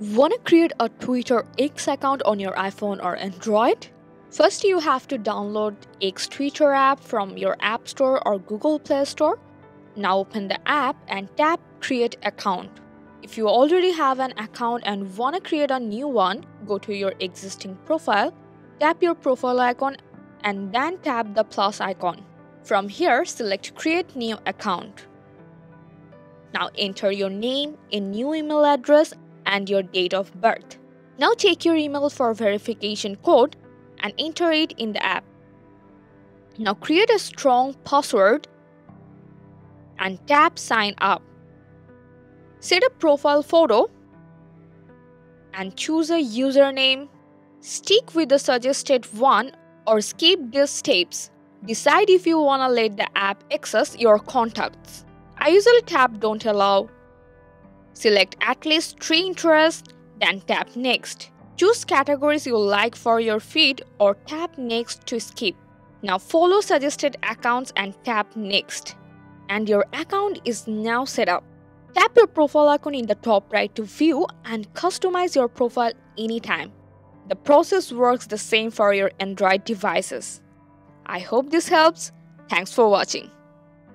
Want to create a Twitter X account on your iPhone or Android? First, you have to download X Twitter app from your App Store or Google Play Store. Now open the app and tap Create Account. If you already have an account and want to create a new one, go to your existing profile, tap your profile icon and then tap the plus icon. From here, select Create New Account. Now enter your name, a new email address and your date of birth. Now take your email for verification code and enter it in the app. Now create a strong password and tap sign up. Set a profile photo and choose a username. Stick with the suggested one or skip these steps. Decide if you want to let the app access your contacts. I usually tap don't allow Select at least three interests, then tap next. Choose categories you like for your feed or tap next to skip. Now follow suggested accounts and tap next. And your account is now set up. Tap your profile icon in the top right to view and customize your profile anytime. The process works the same for your Android devices. I hope this helps. Thanks for watching.